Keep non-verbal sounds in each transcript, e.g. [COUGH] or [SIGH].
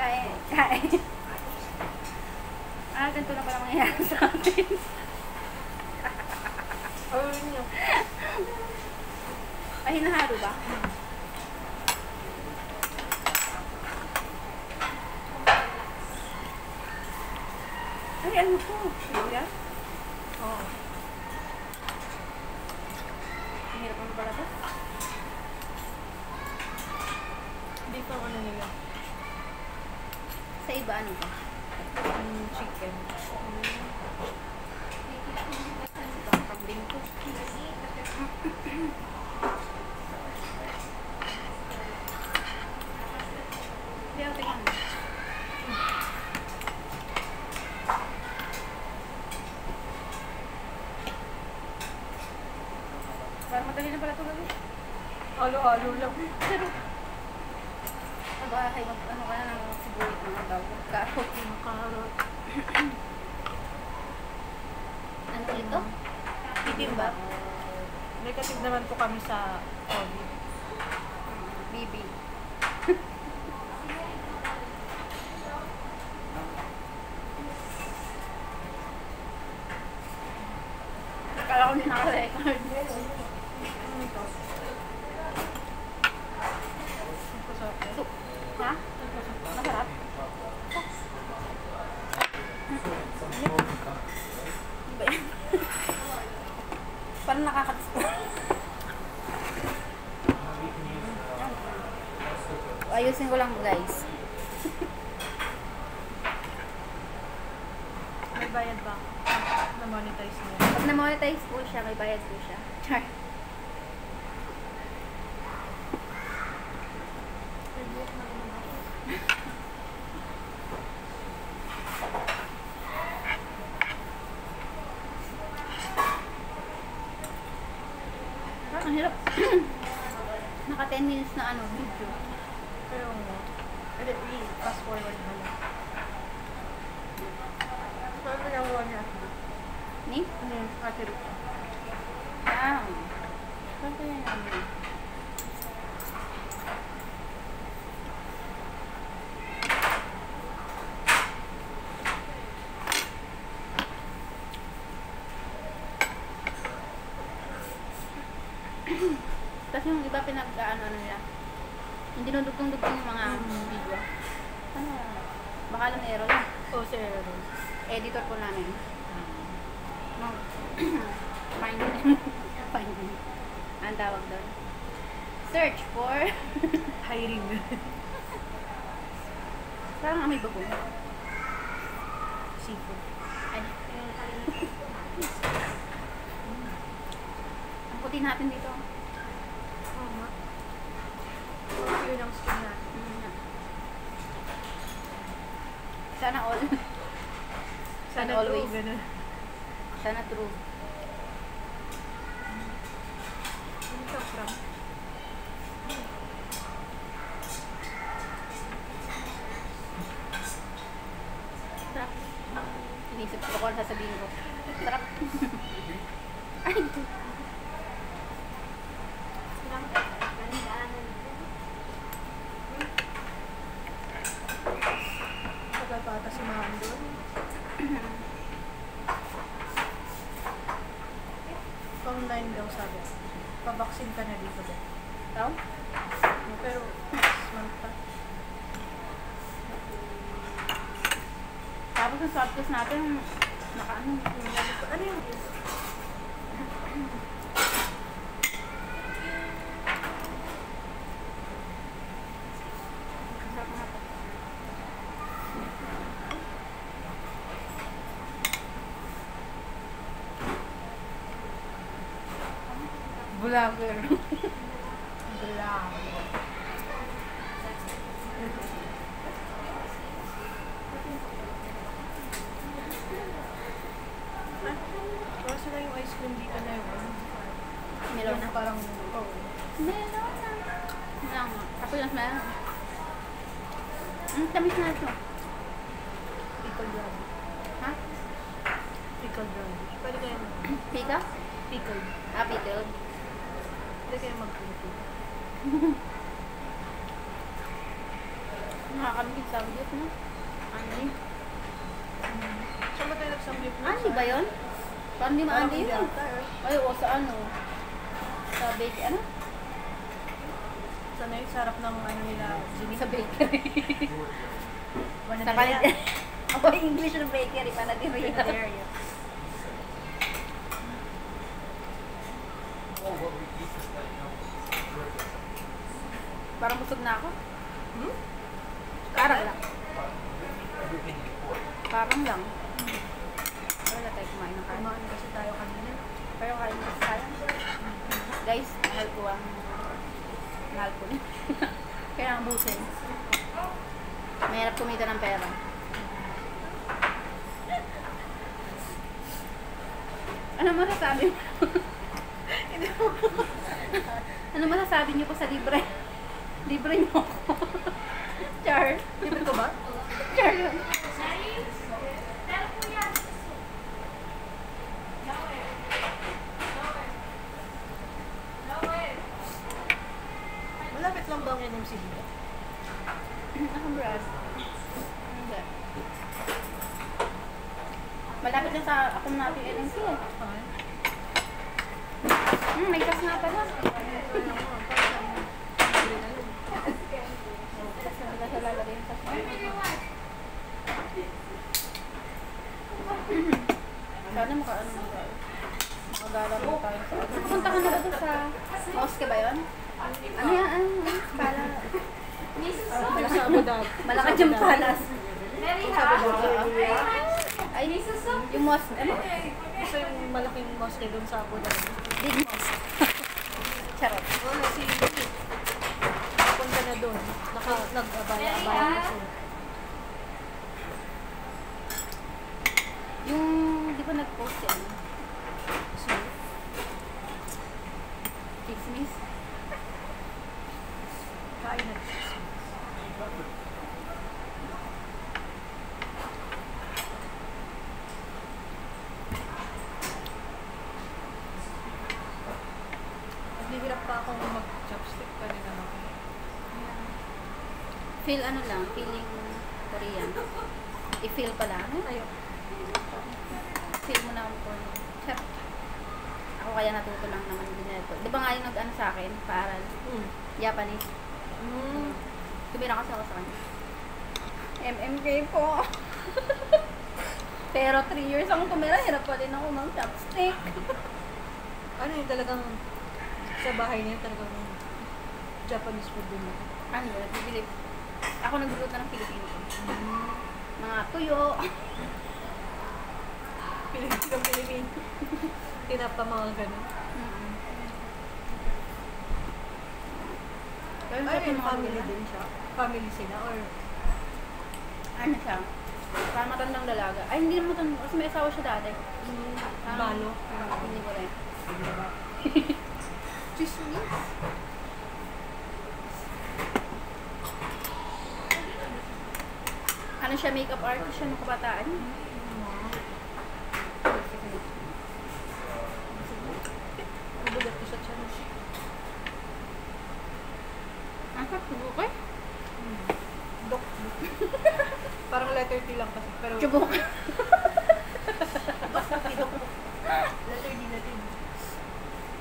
Kain. Kain. Ah, ganito na pala mangyayari sa atin. Ayun niyo. Ay, hinahalo ba? Ay, ano to? Luya? Oo. Ang hirap naman pala to. Beef ang ano nila. Sa iba, ano to? Mm, chicken. Baka pagling ko. Hindi ako tingnan. Parang madali na pala ito gawin. Alo-alo lang. Pero, [LAUGHS] ano ba, kayo mag, ano ka na ng sibuyas ng tawag, karot. Yung carrot. Ano ito? Itim ba? Negative naman po kami sa COVID. Bibi. Akala ko naka-record. Ha? Masarap? [LAUGHS] Parang nakakatis Ayusin ko lang guys. May bayad ba? Na-monetize na yan. Pag na-monetize po siya, may bayad po siya. Char. Ang hirap. [CLEARS THROAT] Naka 10 minutes na ano, video. Pero, hindi, i-fast forward mo lang. Saan mo nakuha niya? Ni? Ano yun? Ate Rita. Ah. Saan ko yan ano? Tapos yung iba pinag-ano ano nila. Hindi dinudugtong-dugtong yung mga Mm. video. Ano? Baka lang error yun. Oh, si Aaron. Editor po namin. No. [COUGHS] Finding. [COUGHS] Finding. Ang tawag doon. Search for. [LAUGHS] Hiring. Parang amoy bagong. Seafood. Ay. [LAUGHS] Ang puti natin dito. Oo nga. Oh, yun ang skin natin. Sana all. [LAUGHS] Sana always. true, ganun. Sana true. Ano ito from? Sarap. Inisip ko kung ano sasabihin ko. Sarap. Ay, Ilang? Tagal pa ata si Ma'am doon. 9 daw sabi. Pabaksin ka na dito ba? Ikaw? Pero, next month pa. Tapos yung swab test natin, naka-ano. Ano yung Sarap nga po. Blah. Ah, Pero sila yung ice cream dito na yun. Melon Yung na. Parang, oh. Melon na. Lang. Ako yung smell. Ang tamis na ito. Pickled raw. Ha? Pickled raw. Pwede kayo mag- Pika? pickled. Ah, pickled. Pwede kayo mag-pickled. [LAUGHS] Nakakamigil sa ambit, no? Andy. Saan ba tayo nagsamgyup na? Andy ba yun? Parang di Parang yun. eh. Ay, o sa ano? Sa bake, ano? Sana yung sarap ng ano nila, Jimmy. Sa bakery. [LAUGHS] Sa yan. Ako [LAUGHS] English ng bakery, panaderia. Panaderia. Parang busog na ako. Hmm? Parang lang. Parang lang. Wala tayo kumain ng kain. Kumain kasi tayo kanina. Pero kain na tayo. Guys, mahal ko ang mahal ko. [LAUGHS] Kailangan busin. Mahirap kumita ng pera. Ano masasabi mo? [LAUGHS] [LAUGHS] ano masasabi niyo po sa libre? Libre niyo ako. [LAUGHS] Char. Libre ko ba? Char. Malapit lang ba ang NMC dito? Ako, Brad. Hindi. Malapit na sa akong natin eh. Okay. Hmm, may gas nga pala. Kasi wala sa lalagay yung sasya. Sana makaano mo tayo. Makagala mo tayo sa ano. Punta ka na ba doon sa mosque ba yun? Ano yan? Ano? Pala. Wala sa Abu Dhabi. Malakas yung palas. Sabi ko Ay, yung mosque, ano? Gusto yung malaking mosque doon sa Abu Dhabi. Big mosque. Charot. Wala si Lily. Punta na doon. Naka, nag-abaya-abaya na siya. Yung, ba nag-post yan? So, Chismis? kain na. Naghihirap pa akong mag-chopstick pa rin ako. Feel ano lang, feeling Korean. I-feel pala. Ano? Ayun. Feel mo na ang Korean. Charot. Ako kaya natuto lang naman din ito. Di ba nga yung nag-ano sa akin, paaral? Mm. Japanese. Mm. Tumira kasi ako sa kanya. MMK po. [LAUGHS] Pero 3 years akong tumira, hirap pa din ako ng chopstick. [LAUGHS] Ano yung talagang sa bahay niya talagang Japanese food din ako. Ano yun? Bibili. Ako nagluluto ng Pilipino. Mga tuyo. [LAUGHS] Pilipino, Pilipino. Tinapa mga ganun. Mm-mm. Pero mga family din siya. Family sila or Ano siya? Parang matandang dalaga. Ay, hindi naman matandang. Kasi may asawa siya dati. Parang- balo. Hindi ko rin. [LAUGHS] Chismis. Ano siya, makeup artist siya nung kabataan. Nabugat ko sa tiyan. Ang katubok eh. Dok. Parang letter T lang kasi. Pero Chubok. letter D natin.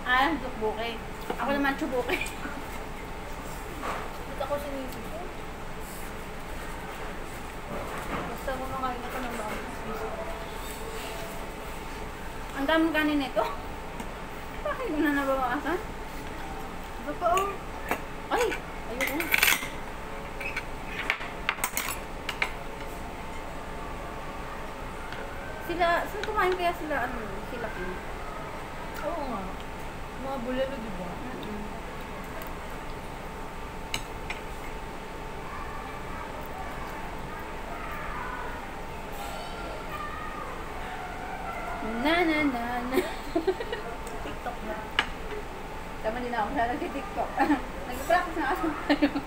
ah, dukbok eh. Ako naman chubok eh. Ba't ako sinisip ko? Basta mamakain ako ng mga Ang daming kanin nito. Bakit ko na nabawasan? Oh? Ay! Ayoko. Sila, saan kumain kaya sila, ano, sila Kim? Oo nga. Mga bulalo, di ba? Mm-mm. Na na na na. TikTok na. Tama din ako siya nag-tiktok. [LAUGHS] Nag-practice na ako sa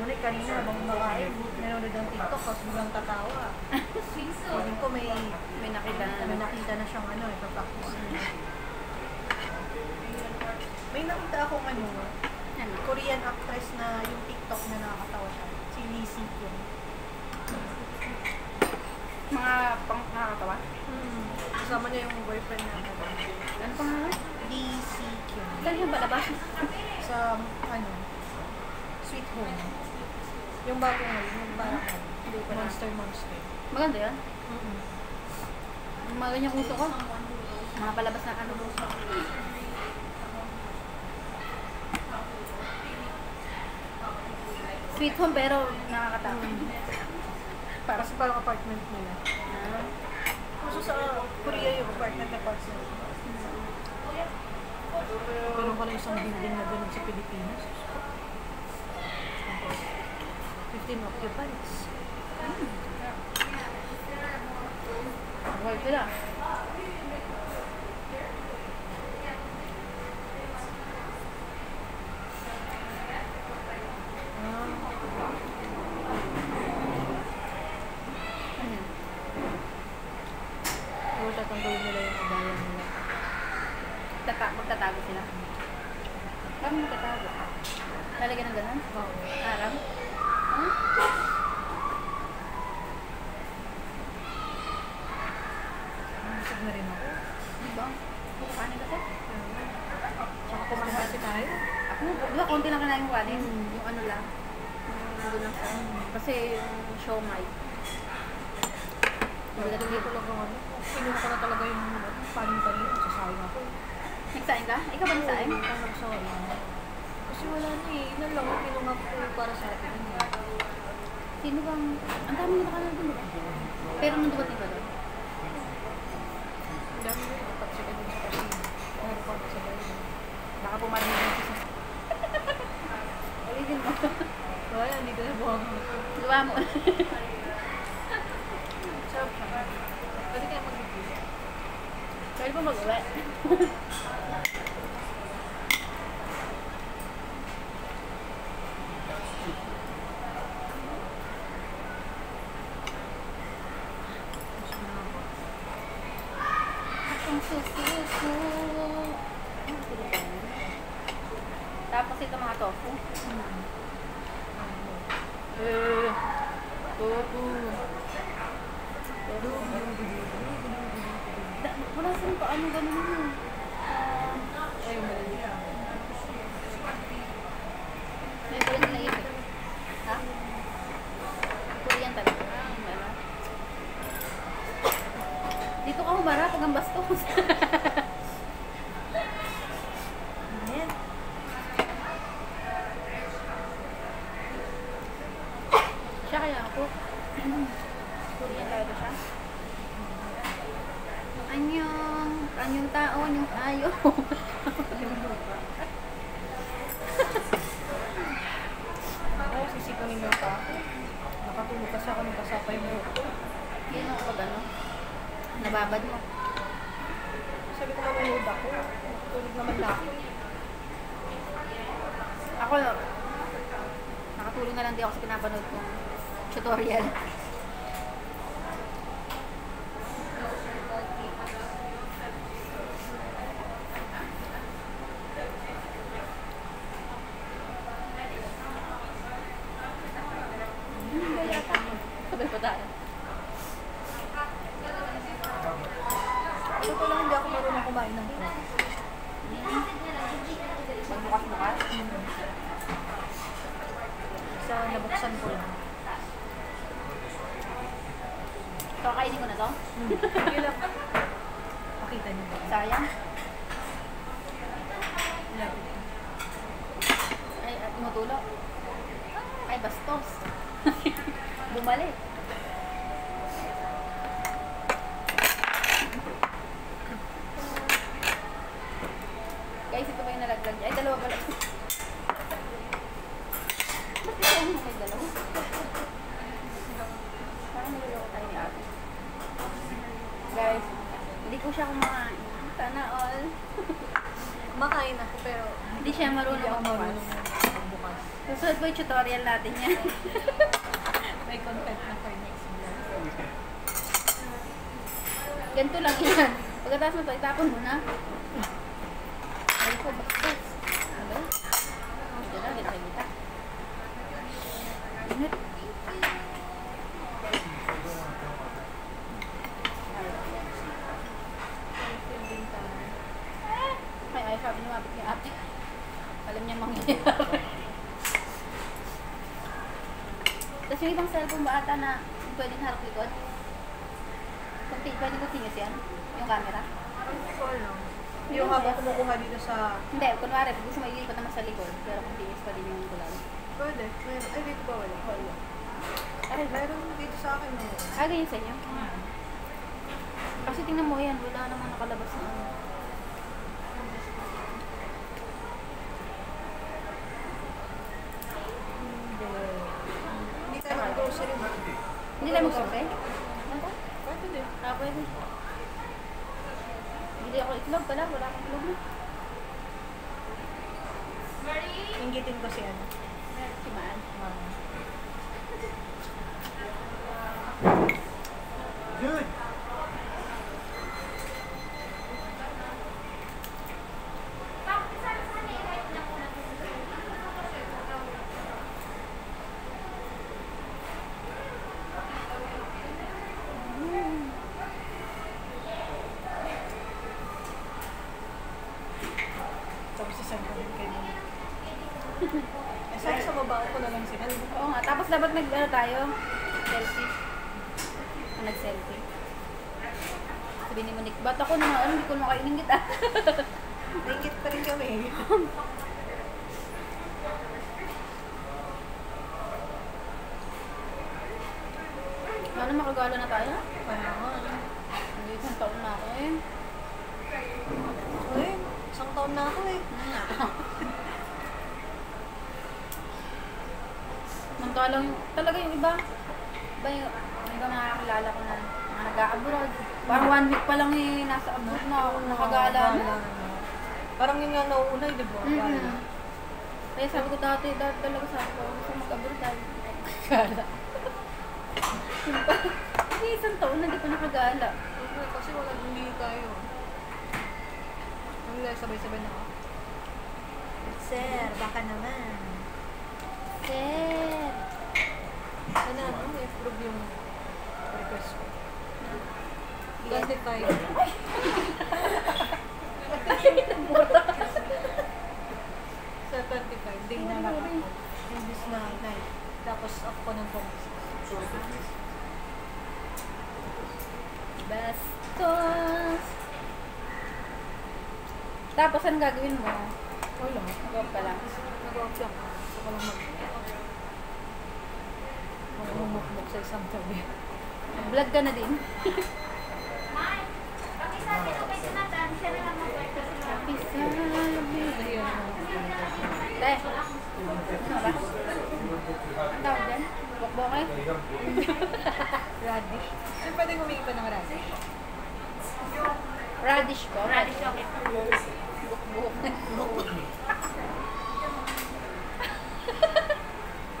ulit kanina habang kumakain, nanonood ng TikTok, tapos biglang tatawa. Feeling ko may, May nakita na may nakita na siyang ano, ipapractice niya. May nakita akong ano, Ano? Korean Korean actress na yung TikTok na nakakatawa siya. Si Lee Si Kyung. Mga pang nakakatawa. Hmm. Kasama niya yung boyfriend niya. Ano pa nga? Lee Si Kyung. Dali yung balabas. Sa, ano, Sweet Home. Yung bago ngayon, yung parang na. Monster Monster. Maganda yan. Mm-mm. Yung mga ganyang uso ko. Mga palabas na ano. Sweet home pero nakakatawa. Para sa parang apartment nila. Ah. Kaso sa Korea yung apartment apartment. Ganun pala isang building na ganun sa Pilipinas. 15 occupants. Buhay sila. Ah. Ano? Siguro tatanggalin nila yung abaya nila. Tata magtatago sila. Parang magtatago. Lalagyan ng ganun? Oo. Aram? Huh? Busog na rin ako. Di ba? Puro kanin kasi. Tsaka kumain kasi tayo. Ako, di ko kanin. Mm. Yung ano lang. Nandun lang sa... Kasi yung siomay. Hindi ko lang ako ano. Pinuha ko na talaga yung panin kanina. Sasayang ako. Nagsain ka? Ikaw ba nagsain? Oo, parang nagsayang. Kasi wala na eh. Ilan lang ang pinuha ko para sa atin. Ano eh. Sino bang... Ang dami nila kanal dun, di ba? Pero nung dumating ka doon. Ang dami yun. Dapat sila dun sa kasino. Meron pa sa bayan. Baka pumarinig yung sisa. Ulitin mo. Wala, hindi ko na buwang. Luwa mo. Sarap siya. Pwede kaya mag-review. Pwede pa mag-uwi. Ang susuko. Tapos ito mga tofu. Eh, tofu. Wala saan pa ano ganun yun. Ayun, madali. may yun eh. Ha? Korean talaga. Dito ka humara pag ang bastos. [LAUGHS] Ayan. siya kaya ako. Korean talaga siya. Anyong, anyong taon, yung ayo. Ako, sisipangin mo pa ako. Nakatulog kasi ako nagkasapa yung buhok ko. Yun ako pag ano. Nababad mo. Sabi ko manunood ako. Tulog naman na ako. Ako, nakatulong na lang di ako sa pinapanood kong tutorial. Sabay pa tayo. Ito lang hindi ako marunong kumain ng pork. Magbukas-bukas. Sa nabuksan ko lang. So, kainin ko na to. Sige lang. Makita niyo ba? Sayang. Lapit. Ay, at tumutulo. Ay, bastos. [LAUGHS] Bumalik. Guys, ito ba yung nalaglag niya? Ay, dalawa pala. Ba't ikaw mo may dalawa? Parang niloloko tayo ni ate. Guys, hindi ko siya kumain. Sana all. Kumakain ako pero Hindi siya marunong hindi ako magbukas. marunong magbukas. Susunod po yung tutorial natin yan. [LAUGHS] May content na for next vlog. Ganito lang yan. Pagkatapos mo ito, itapon mo na. Ay ko, bastos. Ano? Diyan lang, ganito Init. Ay, ay, sabi niya mabit ni ate. Alam niya mangyayari. Tapos yung ibang cellphone ba ata na pwedeng harap likod? Kung ti- pwede ko tingis yan? Yung camera? Hindi ko alam. Yung habang kumukuha dito sa... Hindi, kunwari, gusto mo ilipat naman sa likod, pero kung tingis pa din yung kulay. Pwede. Meron. Ay, dito ba wala? Wala. Ay, meron dito sa akin. eh. Ah, ganyan sa inyo? Kasi tingnan mo yan, wala naman nakalabas na ano. Hindi tayo mag-grocery ba? Hindi lang magsabi? Ano? Pwede din. Ah, pwede. Hindi ako itlog pala, wala akong itlog na. Inggitin ko si ano. Si Maan. Mama. Tapos sasend ko din kay Mama. Eh, sana sa baba ko na lang sila. Oo nga, tapos dapat nag, ano tayo? Selfie. Ah, Nag-selfie. Sabi ni Monique, ba't ako naman, ano, hindi ko naman kainingit [LAUGHS] ah. Naingit pa rin kami. Ano, makagala na tayo? Kaya. Hindi, isang taon na ako eh. Uy, isang taon na ako eh. [LAUGHS] Na? Samantalang, talaga yung iba, iba yung, yung iba nakakilala ko na, na nag-abroad. Parang one week pa lang eh, nasa abroad na ako, nakagala na. Parang yun nga nauuna, di ba? Mm-hmm. Kaya sabi ko dati, dati talaga sabi ko, gusto mag-abroad dahil nakagala. Kasi [LAUGHS] isang taon na di pa nakagala. Okay, kasi wala hindi tayo. Ang sabay-sabay na ako. Sir, baka naman. Sir! Ano, i-approve yung request ko. 25. Sa 25, day na lang ako. Imbis na night. Tapos off ko ng pumps. Bastos! Tapos, anong gagawin mo? Wala. Mag-off ka lang. Nag-off lang. Gusto ko lang mag... Magmumukmuk sa isang tabi. Vlog ka na din. Happy Sabi. Ayun. Te, ba? Ang tawag dyan? Bokbokay? Radish. Saan pwede humingi pa ng radish? Radish ko? Radish okay. Bukbuk. [LAUGHS]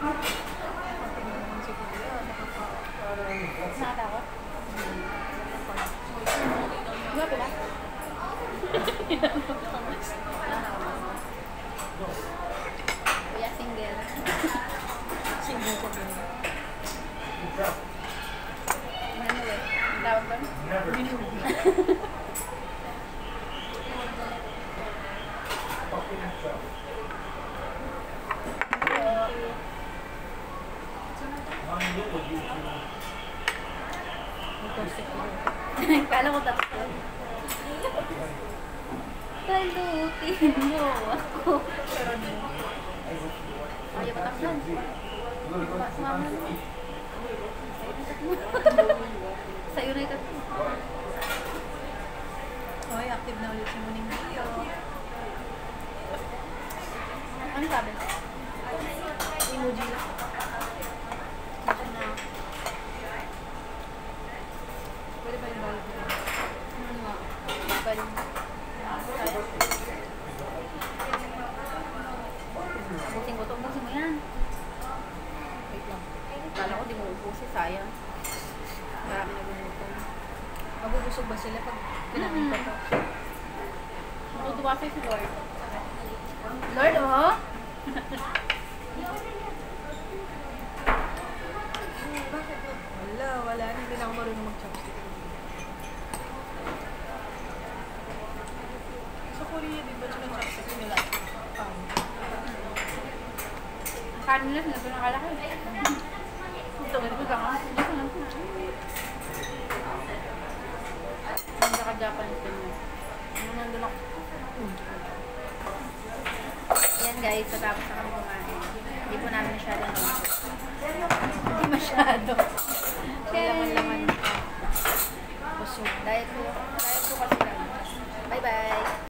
Tingnan si Kuya. Nakaka... Nakatakot? Gwapo ba? Kuya single. Single ko din. Mo eh. Ang tawag ko. Kala ko tatlo. Palutin mo ako. Ayaw ba taklan? Sumama na naman. Sa'yo na yung tatlo. Hoy, active na ulit si Muning Dio. Ano sabi? Emoji lang. Pwede ba yung balik mo? Ano nga? Pwede. Ubusin ko to. Ubusin mo yan. Wait lang. Kala ko di mo ubusin. Sayang. Marami na gumutom. Mabubusog ba sila pag kinain ko? Tuwa sa'yo si Lord. Lord, oh. wala, wala. Hindi na ako marunong mag-chopstick. Sa Korea, di ba chopstick nila? Pang. Ang kanin nila, sinabi na kalaki. Ito, ganito ka nga. Hindi ko lang. Ang naka-Japanese din na. Ano nandun ako? guys, tapos na kami kumain. Hindi po namin masyado na Hindi masyado. Laman-laman. Busog. Diet po. Diet po kasi kami. Bye-bye!